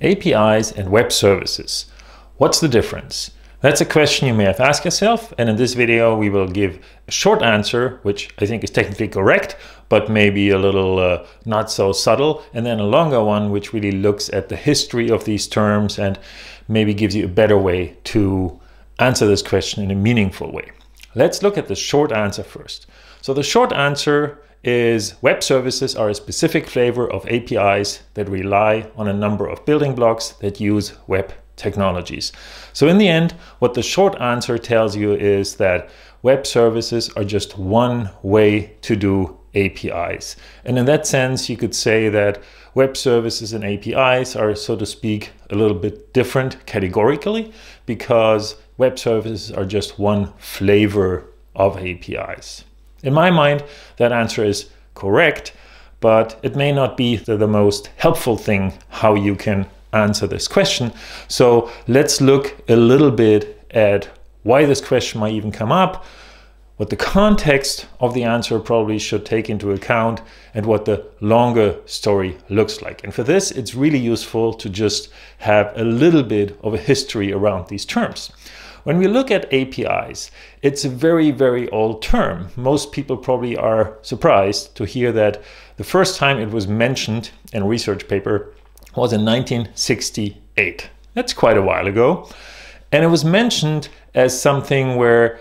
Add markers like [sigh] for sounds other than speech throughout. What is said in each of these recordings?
APIs and web services. What's the difference? That's a question you may have asked yourself, and in this video we will give a short answer, which I think is technically correct, but maybe a little uh, not so subtle, and then a longer one which really looks at the history of these terms and maybe gives you a better way to answer this question in a meaningful way. Let's look at the short answer first. So the short answer is web services are a specific flavor of APIs that rely on a number of building blocks that use web technologies. So in the end, what the short answer tells you is that web services are just one way to do APIs. And in that sense, you could say that web services and APIs are, so to speak, a little bit different categorically because web services are just one flavor of APIs. In my mind, that answer is correct, but it may not be the, the most helpful thing how you can answer this question. So let's look a little bit at why this question might even come up, what the context of the answer probably should take into account, and what the longer story looks like. And for this, it's really useful to just have a little bit of a history around these terms. When we look at APIs, it's a very, very old term. Most people probably are surprised to hear that the first time it was mentioned in a research paper was in 1968. That's quite a while ago. And it was mentioned as something where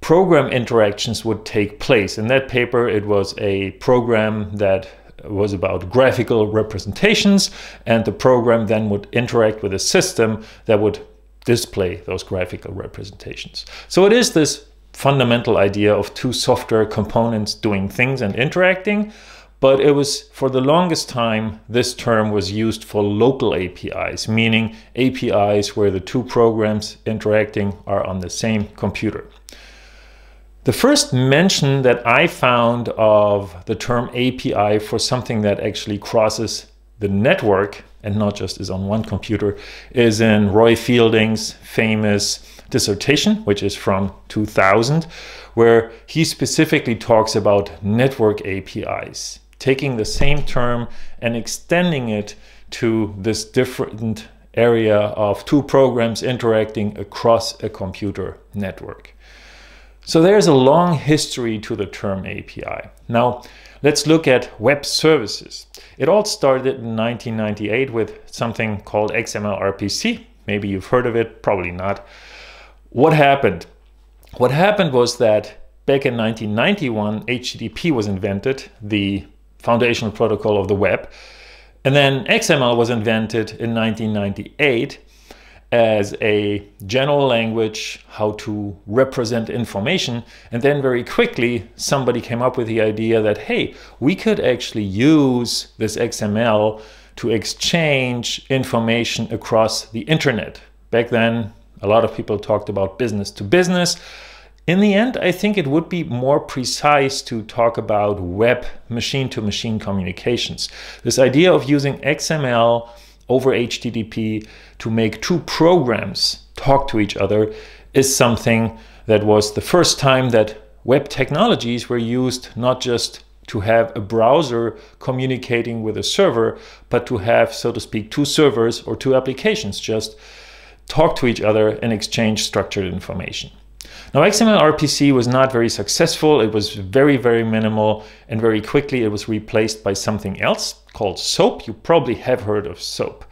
program interactions would take place. In that paper, it was a program that was about graphical representations, and the program then would interact with a system that would display those graphical representations. So it is this fundamental idea of two software components doing things and interacting, but it was for the longest time this term was used for local APIs, meaning APIs where the two programs interacting are on the same computer. The first mention that I found of the term API for something that actually crosses the network and not just is on one computer, is in Roy Fielding's famous dissertation, which is from 2000, where he specifically talks about network APIs, taking the same term and extending it to this different area of two programs interacting across a computer network. So there's a long history to the term API. Now, let's look at web services. It all started in 1998 with something called XML RPC. Maybe you've heard of it, probably not. What happened? What happened was that back in 1991, HTTP was invented, the foundational protocol of the web. And then XML was invented in 1998 as a general language, how to represent information. And then very quickly, somebody came up with the idea that, hey, we could actually use this XML to exchange information across the internet. Back then, a lot of people talked about business to business. In the end, I think it would be more precise to talk about web machine to machine communications. This idea of using XML over HTTP to make two programs talk to each other is something that was the first time that web technologies were used not just to have a browser communicating with a server, but to have, so to speak, two servers or two applications just talk to each other and exchange structured information. Now XML RPC was not very successful. It was very, very minimal and very quickly it was replaced by something else called SOAP. You probably have heard of SOAP.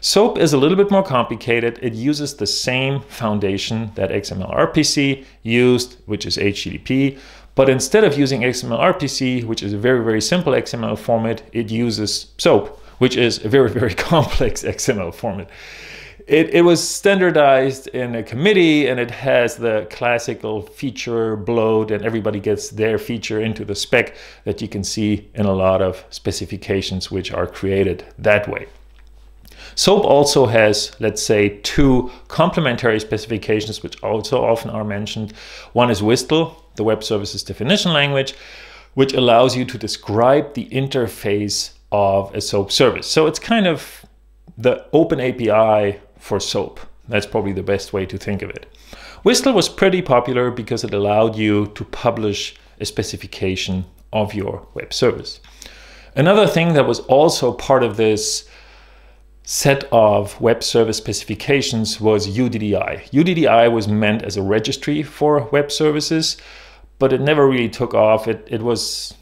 SOAP is a little bit more complicated. It uses the same foundation that XML RPC used, which is HTTP. But instead of using XML RPC, which is a very, very simple XML format, it uses SOAP, which is a very, very [laughs] complex XML format. It, it, was standardized in a committee and it has the classical feature bloat and everybody gets their feature into the spec that you can see in a lot of specifications which are created that way. SOAP also has, let's say, two complementary specifications which also often are mentioned. One is WSDL, the Web Services Definition Language, which allows you to describe the interface of a SOAP service. So it's kind of the open API for SOAP. That's probably the best way to think of it. WSDL was pretty popular because it allowed you to publish a specification of your web service. Another thing that was also part of this set of web service specifications was UDDI. UDDI was meant as a registry for web services, but it never really took off. It, it was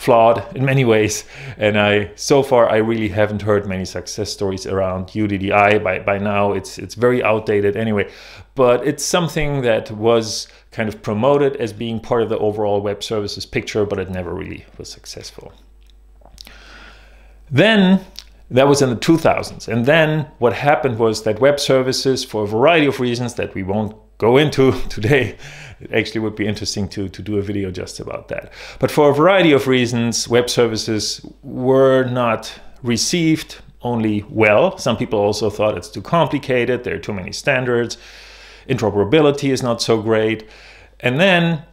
flawed in many ways. And I, so far, I really haven't heard many success stories around UDDI. By, by now, it's, it's very outdated anyway. But it's something that was kind of promoted as being part of the overall web services picture, but it never really was successful. Then that was in the 2000s. And then what happened was that web services, for a variety of reasons that we won't go into [laughs] today, it actually would be interesting to, to do a video just about that. But for a variety of reasons, web services were not received only well. Some people also thought it's too complicated, there are too many standards, interoperability is not so great. And then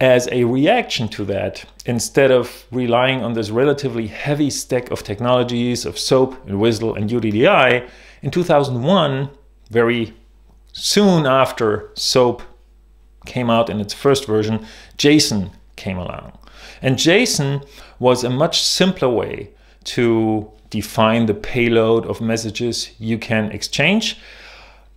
as a reaction to that, instead of relying on this relatively heavy stack of technologies of SOAP and WSDL and UDDI, in 2001, very soon after SOAP came out in its first version, JSON came along. And JSON was a much simpler way to define the payload of messages you can exchange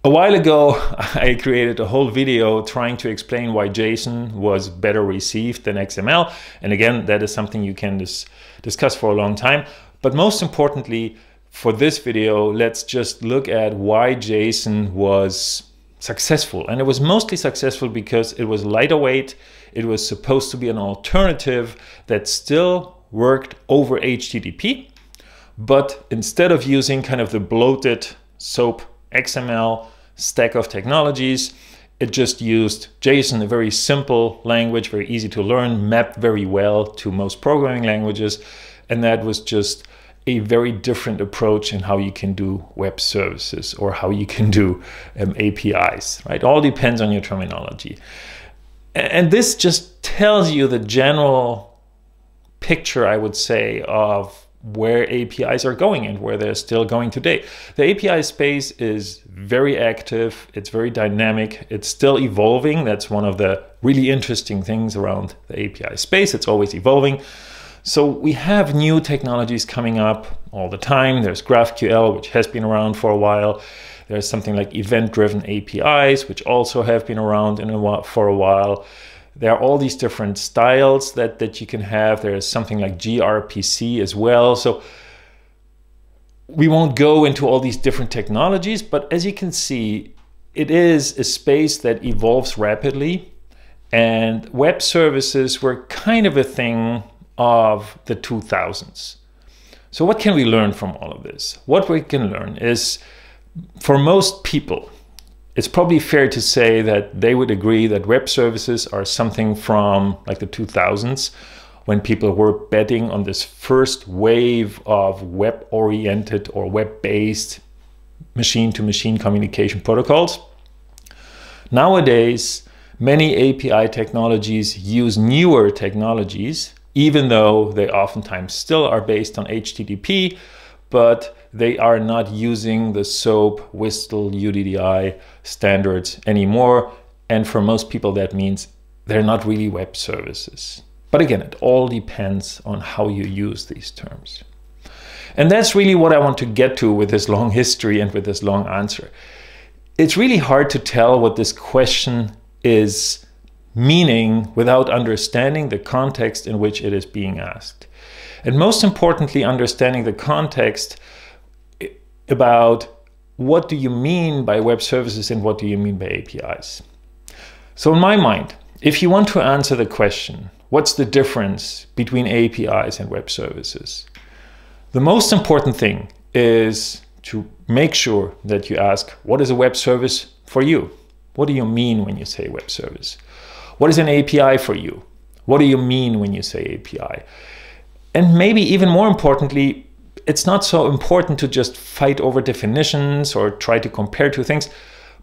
a while ago, [laughs] I created a whole video trying to explain why JSON was better received than XML. And again, that is something you can dis discuss for a long time. But most importantly, for this video, let's just look at why JSON was successful. And it was mostly successful because it was lighter weight. It was supposed to be an alternative that still worked over HTTP. But instead of using kind of the bloated SOAP XML stack of technologies. It just used JSON, a very simple language, very easy to learn, mapped very well to most programming languages. And that was just a very different approach in how you can do web services or how you can do um, APIs, right? All depends on your terminology. And this just tells you the general picture, I would say, of where APIs are going and where they're still going today. The API space is very active, it's very dynamic, it's still evolving. That's one of the really interesting things around the API space. It's always evolving. So we have new technologies coming up all the time. There's GraphQL, which has been around for a while. There's something like event-driven APIs, which also have been around a for a while there are all these different styles that, that you can have. There's something like gRPC as well. So we won't go into all these different technologies, but as you can see, it is a space that evolves rapidly. And web services were kind of a thing of the 2000s. So what can we learn from all of this? What we can learn is for most people, it's probably fair to say that they would agree that web services are something from like the 2000s when people were betting on this first wave of web oriented or web based machine to machine communication protocols. Nowadays, many API technologies use newer technologies, even though they oftentimes still are based on HTTP, but they are not using the SOAP, WSDL, UDDI standards anymore. And for most people, that means they're not really web services. But again, it all depends on how you use these terms. And that's really what I want to get to with this long history and with this long answer. It's really hard to tell what this question is meaning without understanding the context in which it is being asked. And most importantly, understanding the context about what do you mean by web services and what do you mean by APIs. So in my mind, if you want to answer the question, what's the difference between APIs and web services? The most important thing is to make sure that you ask, what is a web service for you? What do you mean when you say web service? What is an API for you? What do you mean when you say API? And maybe even more importantly, it's not so important to just fight over definitions or try to compare two things.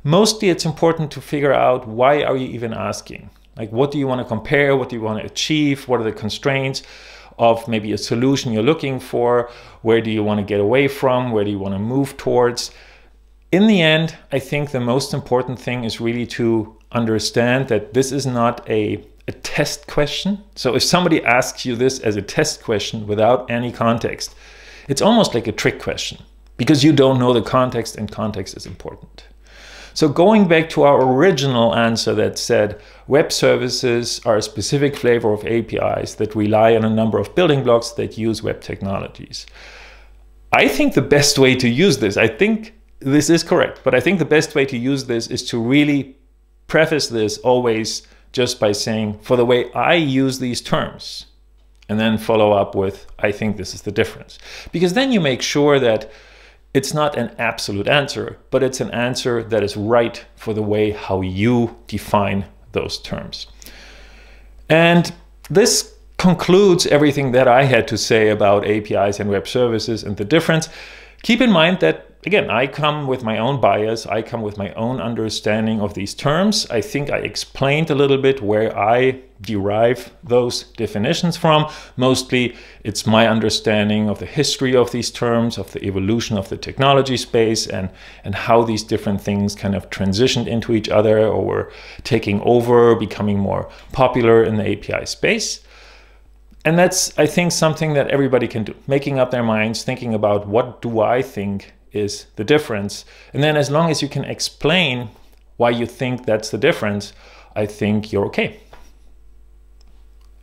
Mostly it's important to figure out why are you even asking? Like what do you want to compare? What do you want to achieve? What are the constraints of maybe a solution you're looking for? Where do you want to get away from? Where do you want to move towards? In the end, I think the most important thing is really to understand that this is not a, a test question. So if somebody asks you this as a test question without any context, it's almost like a trick question because you don't know the context and context is important. So going back to our original answer that said web services are a specific flavor of APIs that rely on a number of building blocks that use web technologies. I think the best way to use this, I think this is correct, but I think the best way to use this is to really preface this always just by saying, for the way I use these terms, and then follow up with, I think this is the difference. Because then you make sure that it's not an absolute answer, but it's an answer that is right for the way how you define those terms. And this concludes everything that I had to say about APIs and web services and the difference. Keep in mind that again, I come with my own bias. I come with my own understanding of these terms. I think I explained a little bit where I derive those definitions from. Mostly it's my understanding of the history of these terms, of the evolution of the technology space and, and how these different things kind of transitioned into each other or were taking over, becoming more popular in the API space. And that's, I think, something that everybody can do, making up their minds, thinking about what do I think is the difference. And then as long as you can explain why you think that's the difference, I think you're okay.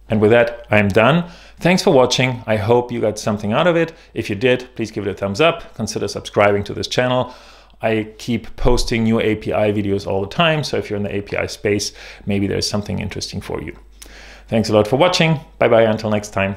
And with that, I'm done. Thanks for watching. I hope you got something out of it. If you did, please give it a thumbs up. Consider subscribing to this channel. I keep posting new API videos all the time. So if you're in the API space, maybe there's something interesting for you. Thanks a lot for watching. Bye bye until next time.